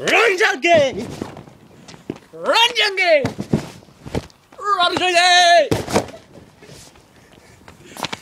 Run, Junkie! Run, Junkie! Run, Junkie!